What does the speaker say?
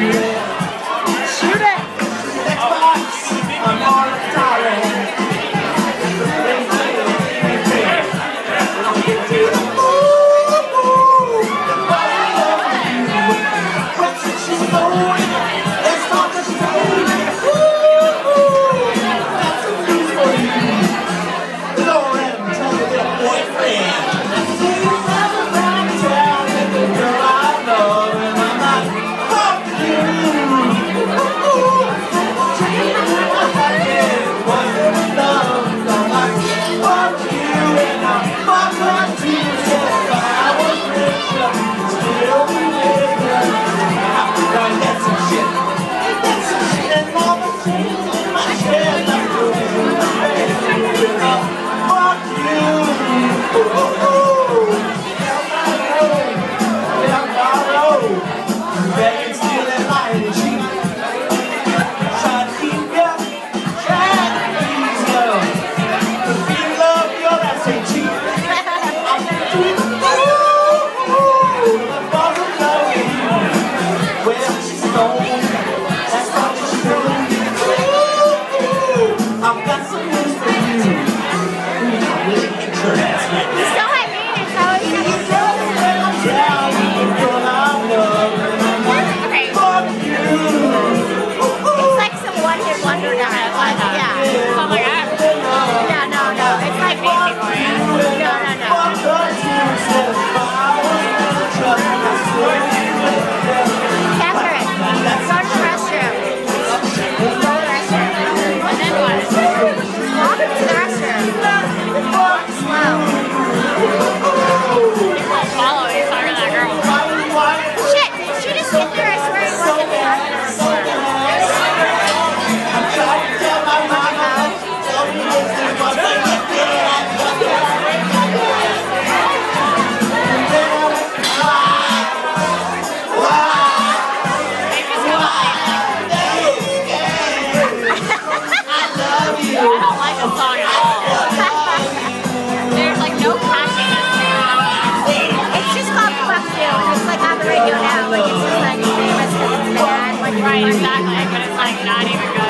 Yeah. Right, exactly. But it's like not even good.